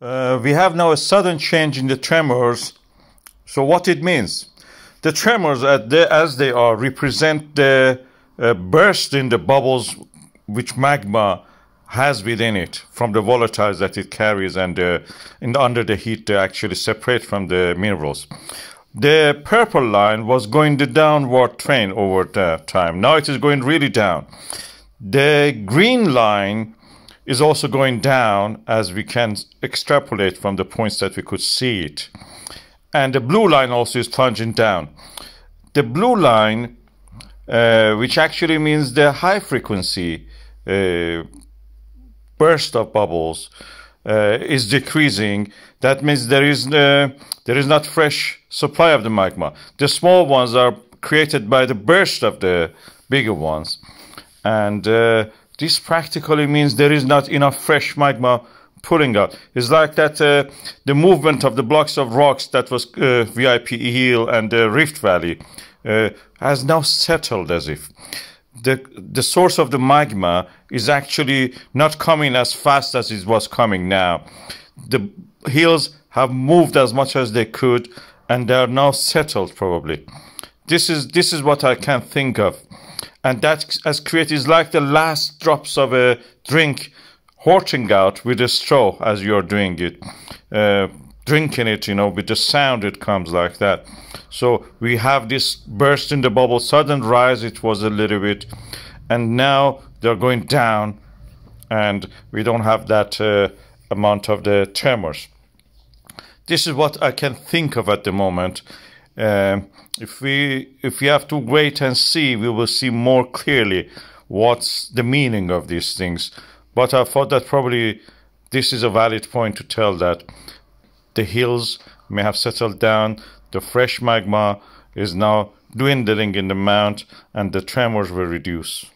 Uh, we have now a sudden change in the tremors. So what it means? The tremors, the, as they are, represent the uh, burst in the bubbles which magma has within it from the volatiles that it carries and uh, in, under the heat they actually separate from the minerals. The purple line was going the downward trend over time. Now it is going really down. The green line is also going down as we can extrapolate from the points that we could see it. And the blue line also is plunging down. The blue line, uh, which actually means the high frequency uh, burst of bubbles, uh, is decreasing. That means there is uh, there is not fresh supply of the magma. The small ones are created by the burst of the bigger ones, and uh, this practically means there is not enough fresh magma pulling out. It's like that uh, the movement of the blocks of rocks that was uh, VIP Hill and the Rift Valley uh, has now settled as if. The, the source of the magma is actually not coming as fast as it was coming now. The hills have moved as much as they could and they are now settled probably. This is, this is what I can think of and that has created is like the last drops of a drink horting out with a straw as you're doing it uh, drinking it you know with the sound it comes like that. So we have this burst in the bubble sudden rise it was a little bit and now they're going down and we don't have that uh, amount of the tremors. This is what i can think of at the moment um, if we if we have to wait and see, we will see more clearly what's the meaning of these things. But I thought that probably this is a valid point to tell that the hills may have settled down, the fresh magma is now dwindling in the mount, and the tremors will reduce.